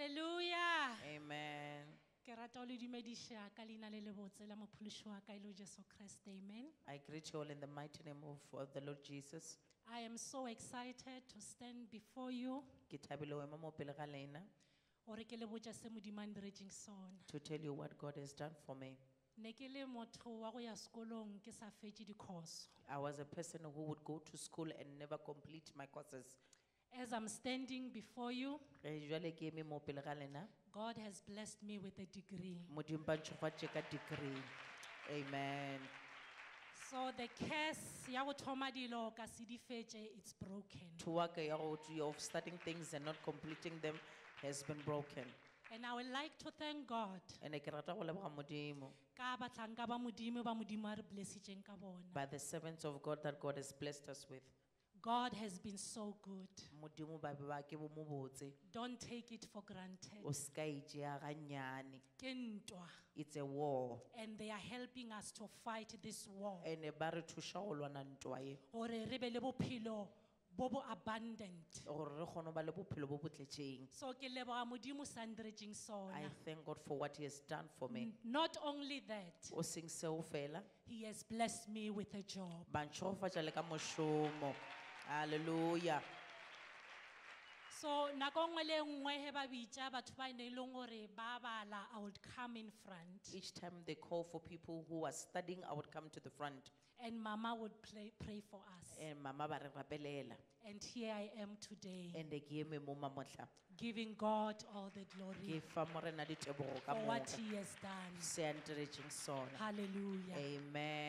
Hallelujah. Amen. Ke rata ho le dumedisha ka leina le lebotse la mophološi wa ka le Jesu Kriste. Amen. I greet you all in the mighty name of uh, the Lord Jesus. I am so excited to stand before you Ke thabile ho ema mo pele ga lena hore ke le botša se Modimo a ndiretseng sona. to tell you what God has done for me. Ne ke le motho wa go ya sekolong ke sa fetše dikhoso. I was a person who would go to school and never complete my courses. As I'm standing before you, Jwale ke eme mo pele ga lena, God has blessed me with a degree. Modimo ba ntšhofatše ka degree. Amen. So the curse ya go thoma dilo ka se di fetše, it's broken. Tuwaka ya go- to- of starting things and not completing them has been broken. And I would like to thank God And ke rata go leboga Modimo ka batlanka ba modimo ba modimo a re blessitšeng ka bona. by the servants of God that God has blessed us with. God has been so good. Modimo ba be ba ke bo mo botse. Don't take it for granted. O ska tšea ga nnyane. Ke ntwa. It's a war. And they are helping us to fight this war. And ba re thuša go lwana ntwa e. Hore re be le bophelo bo bo abundant. Gore re kgone ba le bophelo bo bo tletšeng. So ke leboga modimo sa ndiretseng I thank God for what He has done for me. Not only that, O seng seo fela, he has blessed me with a job. ba ntšhogofatša le ka mošomo. Hallelujah. So nako nngwe le nngwe he ba bitša batho ba e ne leng gore ba bala, I would come in front. Each time they call for people who are studying, I would come to the front. And mama would play, pray for us. And mama ba re rapelela. And here I am today, And ke me mo mamotla. giving God all the glory Ke fa morena ditebogo ka for what moka. he has done. Se a ntiretseng sona. Hallelujah. Amen.